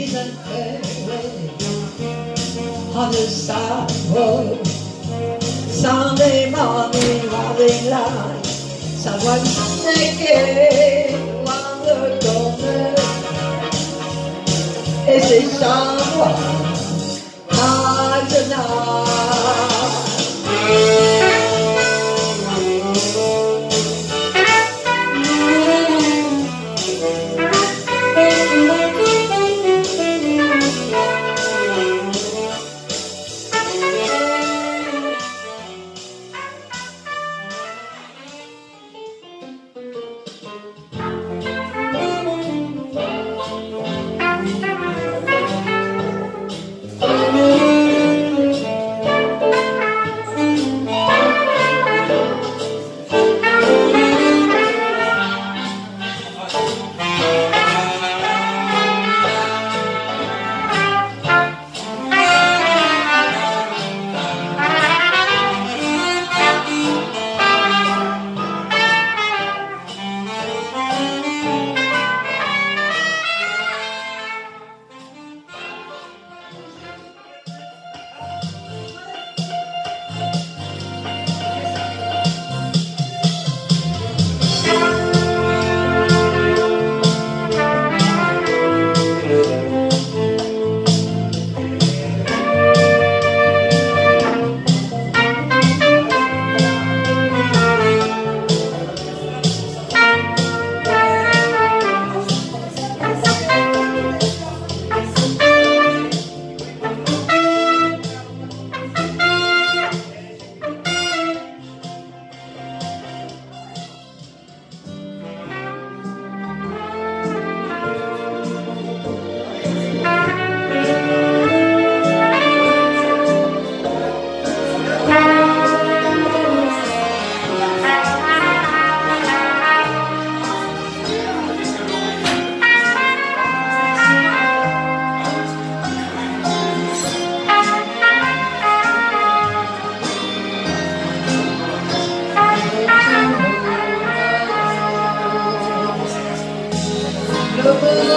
presented on the. Sunday morning, loving light. Someone's naked on the corner. Is it someone? Hard to know. the.